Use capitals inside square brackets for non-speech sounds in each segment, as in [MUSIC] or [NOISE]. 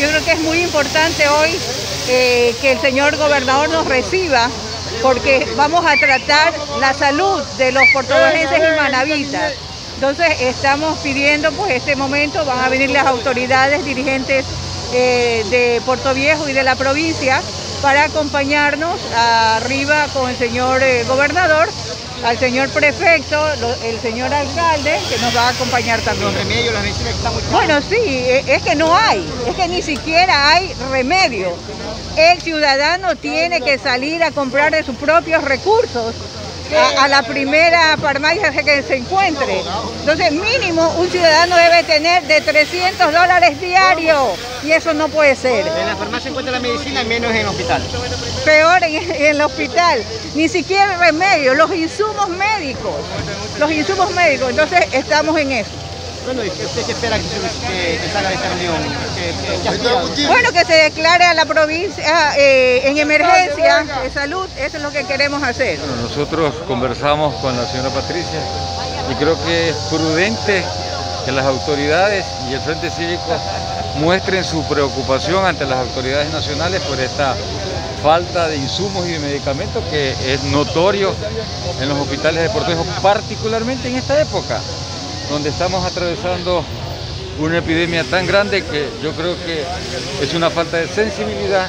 yo creo que es muy importante hoy eh, que el señor gobernador nos reciba porque vamos a tratar la salud de los portugueses y manavitas. Entonces estamos pidiendo pues este momento, van a venir las autoridades dirigentes eh, de Puerto Viejo y de la provincia para acompañarnos arriba con el señor eh, gobernador al señor prefecto, el señor alcalde, que nos va a acompañar también. Los remedios, las medicinas que están muy Bueno, sí, e, es que no hay, es que ni siquiera hay remedio. El ciudadano tiene que salir a comprar de sus propios recursos a, la primera farmacia que se encuentre. Entonces, mínimo, un ciudadano debe tener de 300 dólares diarios y eso no puede ser. En la farmacia encuentra la medicina, menos en el hospital. Peor en, [LAUGHS] el hospital, ni siquiera remedio, los insumos médicos, los insumos médicos, entonces estamos en eso. Bueno, usted qué espera que, se, salga de esta reunión? bueno, que se declare a la provincia eh, en emergencia de salud, eso es lo que queremos hacer. Bueno, nosotros conversamos con la señora Patricia y creo que es prudente que las autoridades y el Frente Cívico muestren su preocupación ante las autoridades nacionales por esta falta de insumos y de medicamentos que es notorio en los hospitales de Puerto Rico, particularmente en esta época donde estamos atravesando una epidemia tan grande que yo creo que es una falta de sensibilidad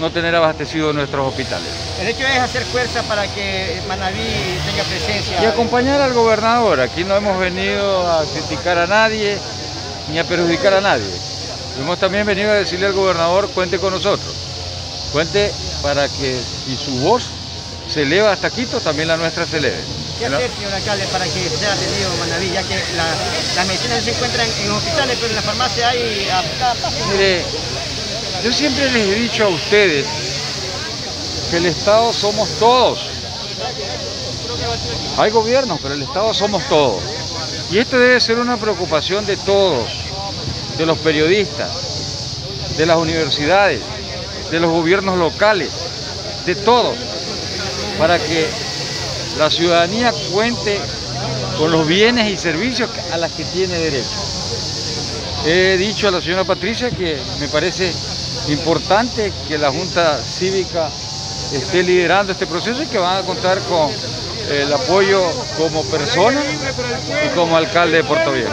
no tener abastecido nuestros hospitales. El hecho es hacer fuerza para que Manaví tenga presencia. Y acompañar al gobernador. Aquí no hemos venido a criticar a nadie ni a perjudicar a nadie. Hemos también venido a decirle al gobernador, cuente con nosotros. Cuente para que si su voz se eleva hasta Quito, también la nuestra se eleve. ¿Qué hacer, señor alcalde, para que sea atendido Manaví, ya que las medicinas se encuentran en hospitales, pero en la farmacia hay a cada paso? Mire, yo siempre les he dicho a ustedes que el Estado somos todos. Hay gobiernos, pero el Estado somos todos. Y esto debe ser una preocupación de todos, de los periodistas, de las universidades, de los gobiernos locales, de todos, para que la ciudadanía cuente con los bienes y servicios a los que tiene derecho. He dicho a la señora Patricia que me parece importante que la Junta Cívica esté liderando este proceso y que van a contar con el apoyo como persona y como alcalde de Puerto Viejo.